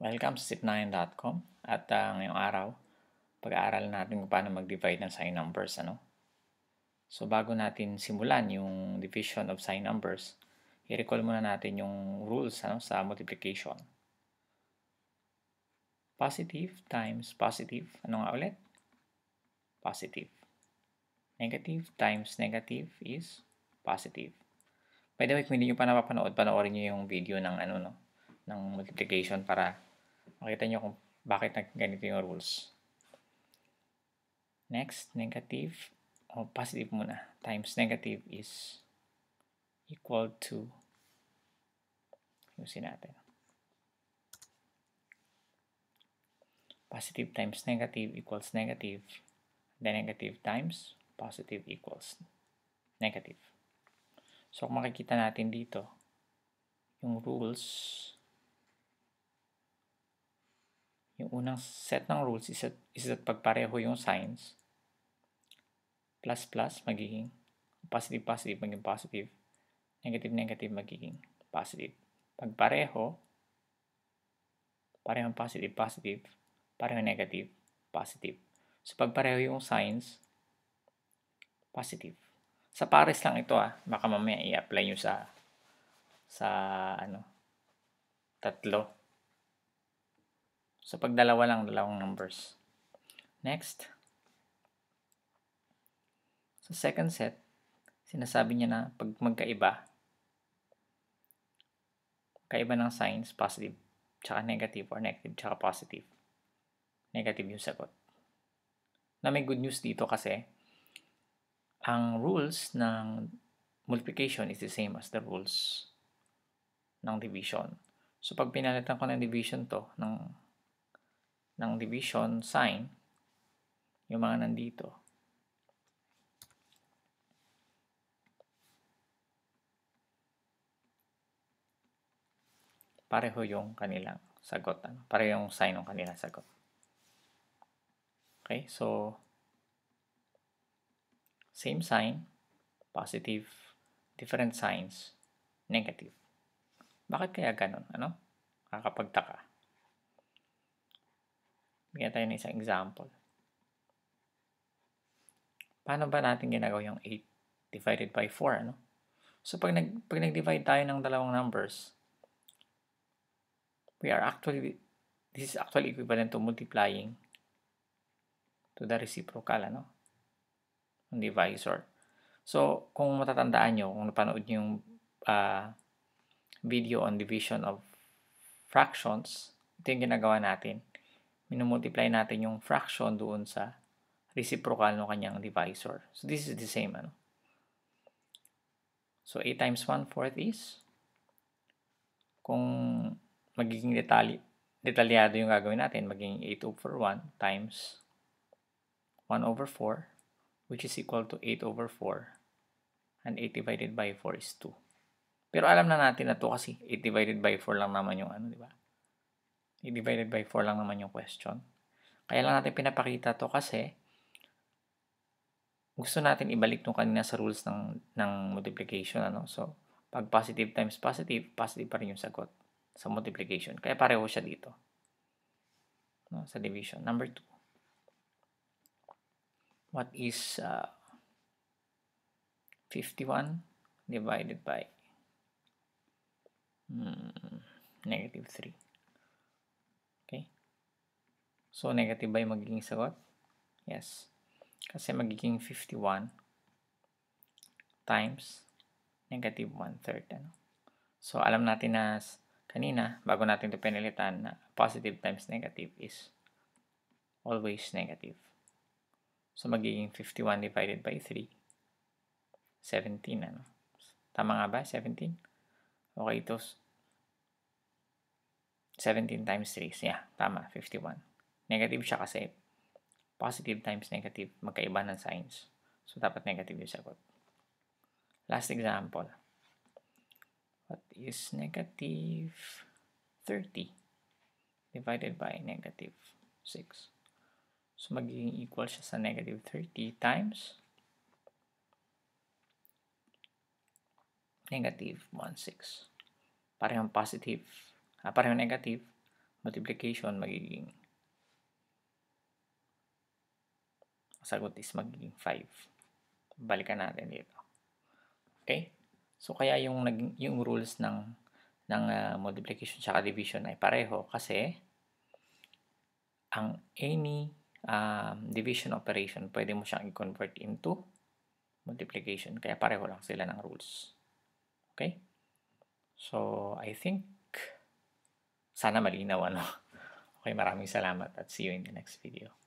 Welcome sa zip9.com at uh, ngayong araw, pag-aaral natin kung paano mag-divide ng sign numbers. Ano? So bago natin simulan yung division of sign numbers, i-recall muna natin yung rules ano, sa multiplication. Positive times positive. Ano nga ulit? Positive. Negative times negative is positive. By the way, kung hindi nyo pa napapanood, panoorin nyo yung video ng ano no, ng multiplication para makita nyo kung bakit ganito yung rules. Next, negative o oh, positive muna times negative is equal to yusin natin. Positive times negative equals negative. Then negative times positive equals negative. So, kung makikita natin dito, yung rules, yung unang set ng rules is that, is that pagpareho yung signs, plus plus magiging positive positive magiging positive, negative negative magiging positive. Pagpareho, parehong positive positive, pareho negative positive. So, pagpareho yung signs, positive. Sa pares lang ito ah. Baka mamaya i-apply nyo sa sa ano tatlo. So pag dalawa lang, dalawang numbers. Next. Sa second set, sinasabi niya na pag magkaiba, kaiba ng signs, positive, tsaka negative, or negative, tsaka positive. Negative yung sagot. Na may good news dito kasi, ang rules ng multiplication is the same as the rules ng division. So, pag pinalitan ko ng division to, ng, ng division sign, yung mga nandito, pareho yung kanilang sagot. Ano? Pareho yung sign ng kanilang sagot. Okay, so, Same sign, positive, different signs, negative. Bakit kaya ganun? Ano? Kakapagtaka. Bigyan tayo ng isang example. Paano ba natin ginagawa yung 8 divided by 4? Ano? So, pag, nag, pag nag-divide tayo ng dalawang numbers, we are actually, this is actually equivalent to multiplying to the reciprocal, ano? ng divisor. So, kung matatandaan nyo, kung napanood nyo yung uh, video on division of fractions, ito yung ginagawa natin. Minumultiply natin yung fraction doon sa reciprocal ng kanyang divisor. So, this is the same. Ano? So, 8 times 1 fourth is, kung magiging detali, detalyado yung gagawin natin, magiging 8 over 1 times 1 over 4 which is equal to 8 over 4. And 8 divided by 4 is 2. Pero alam na natin na to kasi 8 divided by 4 lang naman yung ano, di ba? 8 divided by 4 lang naman yung question. Kaya lang natin pinapakita to kasi gusto natin ibalik nung kanina sa rules ng, ng multiplication. Ano? So, pag positive times positive, positive pa rin yung sagot sa multiplication. Kaya pareho siya dito. No, sa division. Number 2 what is uh, 51 divided by hmm, negative 3 okay so negative by magiging sagot yes kasi magiging 51 times negative 1 third ano? so alam natin na kanina bago natin ito pinilitan na positive times negative is always negative So, magiging 51 divided by 3. 17, ano? Tama nga ba? 17? Okay, ito. 17 times 3. Yeah, tama. 51. Negative siya kasi positive times negative. Magkaiba ng signs. So, dapat negative yung sagot. Last example. What is negative 30 divided by negative 6? So, magiging equal siya sa negative 30 times negative 1, 6. Parehong positive, ah, parehong negative, multiplication magiging sagot is magiging 5. Balikan natin dito. Okay? So kaya yung yung rules ng ng uh, multiplication at division ay pareho kasi ang any um, division operation pwede mo siyang i-convert into multiplication kaya pareho lang sila ng rules. Okay? So I think sana malinaw ano. Okay, maraming salamat at see you in the next video.